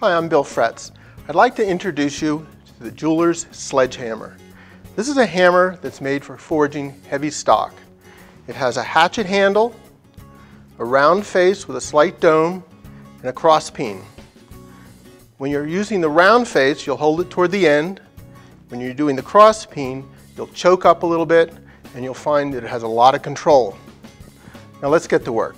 Hi, I'm Bill Fretz. I'd like to introduce you to the Jeweler's Sledgehammer. This is a hammer that's made for forging heavy stock. It has a hatchet handle, a round face with a slight dome, and a cross peen. When you're using the round face, you'll hold it toward the end. When you're doing the cross peen, you'll choke up a little bit and you'll find that it has a lot of control. Now let's get to work.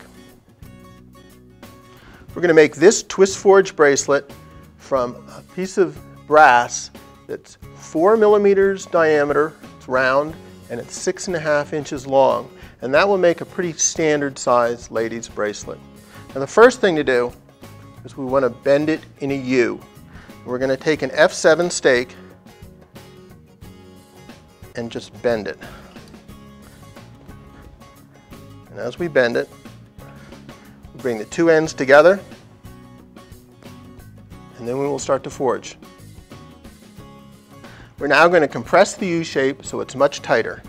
We're going to make this twist forge bracelet from a piece of brass that's four millimeters diameter, it's round, and it's six and a half inches long. And that will make a pretty standard size ladies bracelet. Now the first thing to do is we want to bend it in a U. We're going to take an F7 stake and just bend it. And as we bend it, Bring the two ends together and then we will start to forge. We're now going to compress the U shape so it's much tighter.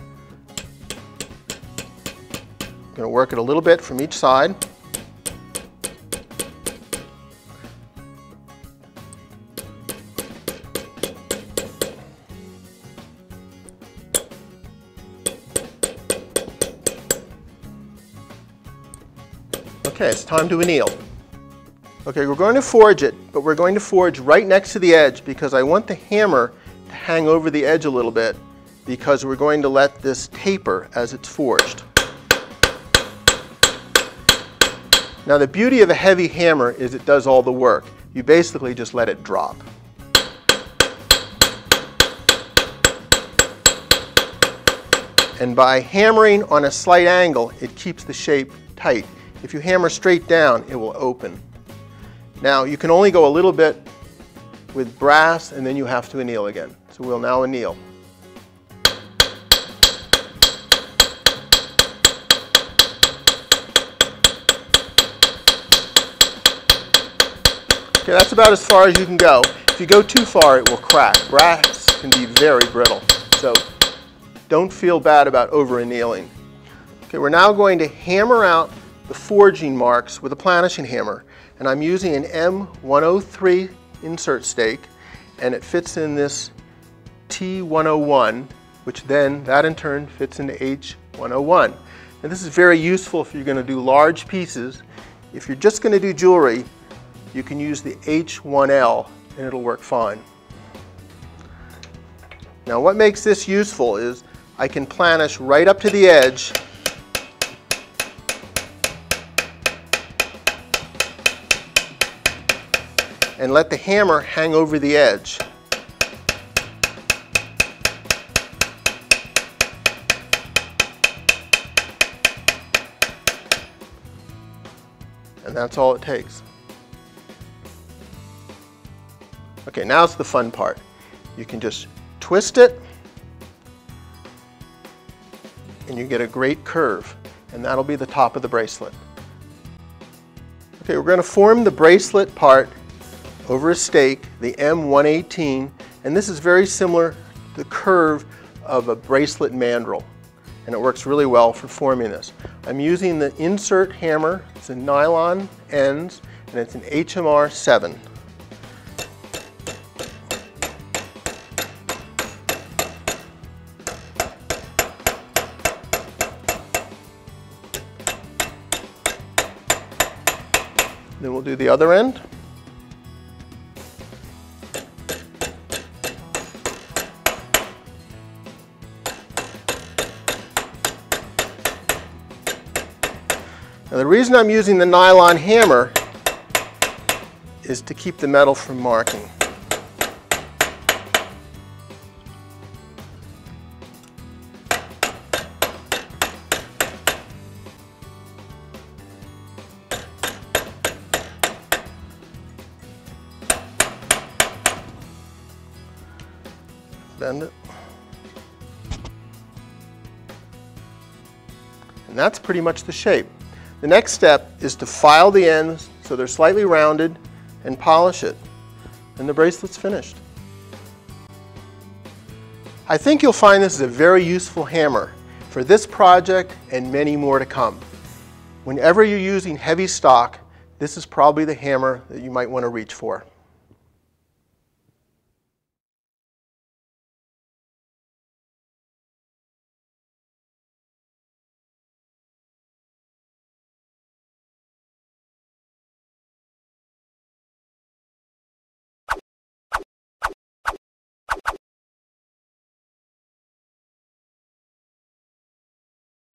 I'm going to work it a little bit from each side. Okay, it's time to anneal. Okay, we're going to forge it, but we're going to forge right next to the edge because I want the hammer to hang over the edge a little bit because we're going to let this taper as it's forged. Now the beauty of a heavy hammer is it does all the work. You basically just let it drop. And by hammering on a slight angle, it keeps the shape tight. If you hammer straight down, it will open. Now, you can only go a little bit with brass and then you have to anneal again. So we'll now anneal. Okay, that's about as far as you can go. If you go too far, it will crack. Brass can be very brittle, so don't feel bad about over annealing. Okay, we're now going to hammer out the forging marks with a planishing hammer. And I'm using an M103 insert stake and it fits in this T101, which then, that in turn, fits into H101. And this is very useful if you're going to do large pieces. If you're just going to do jewelry, you can use the H1L and it'll work fine. Now what makes this useful is I can planish right up to the edge and let the hammer hang over the edge. And that's all it takes. Okay, now it's the fun part. You can just twist it and you get a great curve and that'll be the top of the bracelet. Okay, we're going to form the bracelet part over a stake, the M118, and this is very similar to the curve of a bracelet mandrel, and it works really well for forming this. I'm using the insert hammer, it's a nylon ends, and it's an HMR 7. Then we'll do the other end. Now the reason I'm using the nylon hammer is to keep the metal from marking. Bend it. And that's pretty much the shape. The next step is to file the ends so they're slightly rounded and polish it. And the bracelet's finished. I think you'll find this is a very useful hammer for this project and many more to come. Whenever you're using heavy stock, this is probably the hammer that you might want to reach for.